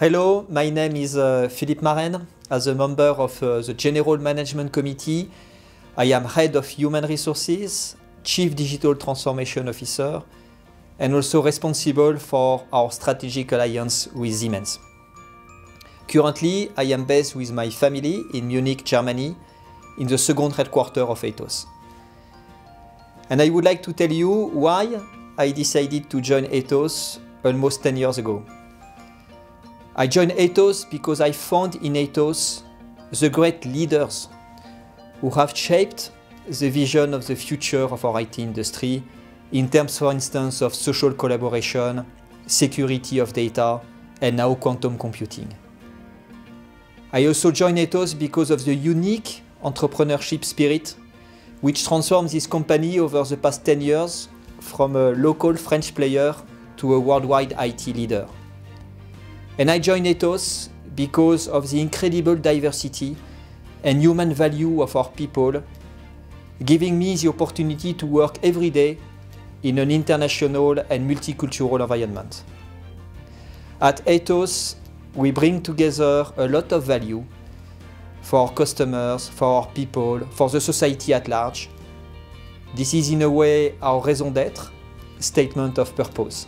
Hello, my name is uh, Philippe Mareine. As a member of uh, the General Management Committee, I am Head of Human Resources, Chief Digital Transformation Officer, and also responsible for our strategic alliance with Siemens. Currently, I am based with my family in Munich, Germany, in the second headquarters of Atos. And I would like to tell you why I decided to join Atos almost 10 years ago. I joined Atos because I found in Atos the great leaders who have shaped the vision of the future of our IT industry in terms, for instance, of social collaboration, security of data, and now quantum computing. I also joined Atos because of the unique entrepreneurship spirit which transformed this company over the past 10 years from a local French player to a worldwide IT leader. And I joined Atos because of the incredible diversity and human value of our people, giving me the opportunity to work every day in an international and multicultural environment. At Atos, we bring together a lot of value for our customers, for our people, for the society at large. This is in a way our raison d'être, statement of purpose.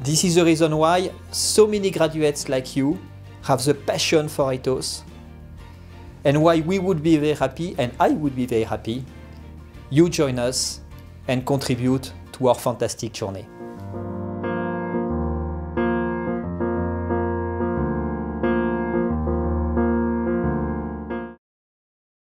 This is the reason why so many graduates like you have the passion for Atos and why we would be very happy, and I would be very happy, you join us and contribute to our fantastic journey.